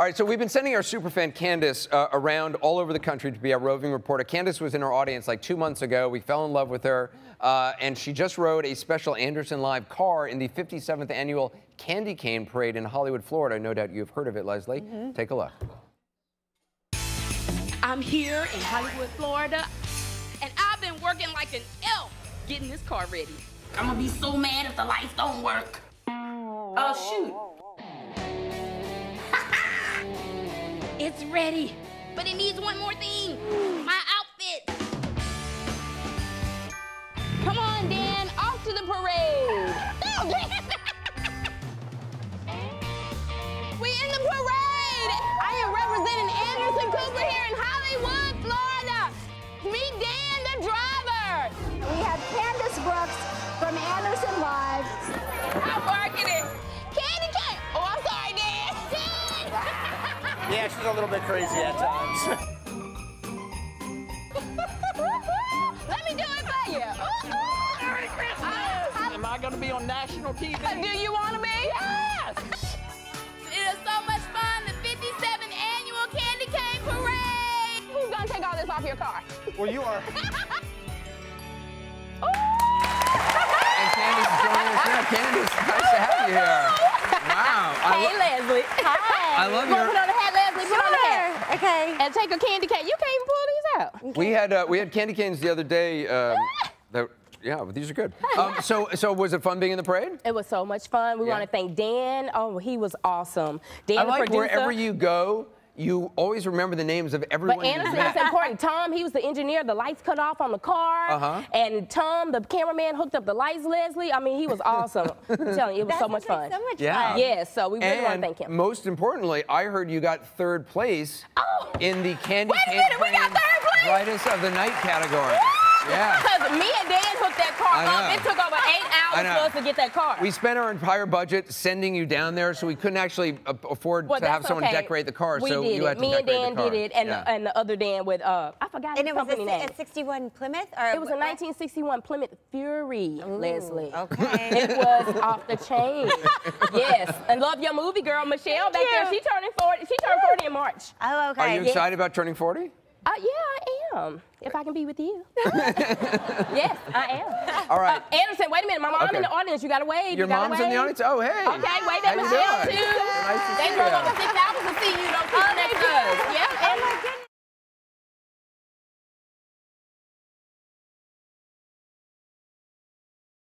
All right, so we've been sending our superfan Candace uh, around all over the country to be our roving reporter. Candace was in our audience like two months ago. We fell in love with her, uh, and she just rode a special Anderson Live car in the 57th annual Candy Cane Parade in Hollywood, Florida. No doubt you've heard of it, Leslie. Mm -hmm. Take a look. I'm here in Hollywood, Florida, and I've been working like an elf getting this car ready. I'm gonna be so mad if the lights don't work. Oh, shoot. It's ready, but it needs one more thing. My outfit. Come on, Dan, off to the parade. No, we in the parade. I am representing Anderson Cooper here in Hollywood, Florida. Meet Dan, the driver. We have Candace Brooks from Anderson Live. I'm it. Candy cane. Oh, I'm sorry, Dan. Dan. yeah, she's a little bit crazy at times. Let me do it for you. Merry Christmas. Am I going to be on national TV? Uh, do you want to be? Yes. It is so much fun, the 57th annual Candy Cane Parade. Who's going to take all this off your car? Well, you are. Candace, nice to have you here. Wow. Hey, Leslie. Hi. I love you. your... Put on the hat, Leslie. Put sure. on the hat. Okay. And take a candy cane. You can't even pull these out. Okay. We had uh, we had candy canes the other day. Um, that, yeah, these are good. Um, so, so was it fun being in the parade? It was so much fun. We yeah. want to thank Dan. Oh, he was awesome. Dan, I like producer. wherever you go, you always remember the names of everyone. But Anderson is important. Tom, he was the engineer. The lights cut off on the car. Uh-huh. And Tom, the cameraman, hooked up the lights. Leslie, I mean, he was awesome. I'm telling you, it was so much fun. so much yeah. fun. Yeah. So we really and want to thank him. Most importantly, I heard you got third place oh. in the candy Wait a minute, we got third place. Brightest of the night category. Yeah. Because me and Dan hooked that car up. It took over eight hours for us to get that car. We spent our entire budget sending you down there, so we couldn't actually afford well, to have someone okay. decorate the car. We so did you it. had to Me and Dan the car. did it, and, yeah. the, and the other Dan with uh, I forgot and his it was company a, name. a 61 Plymouth, or it was a 1961 Plymouth Fury, Ooh, Leslie. Okay. It was off the chain. yes, and love your movie girl Michelle Thank back you. there. She turning 40. She turned 40 in March. Oh, okay. Are you excited about turning 40? Uh, yeah, I am. If I can be with you. yes, I am. All right. Uh, Anderson, wait a minute. My mom okay. in the audience. You got to wave. Your you gotta mom's wave. in the audience? Oh, hey. Okay, wait a How you Michelle, doing? too. Nice to they see drove you. over six hours to see you. Don't keep Oh, next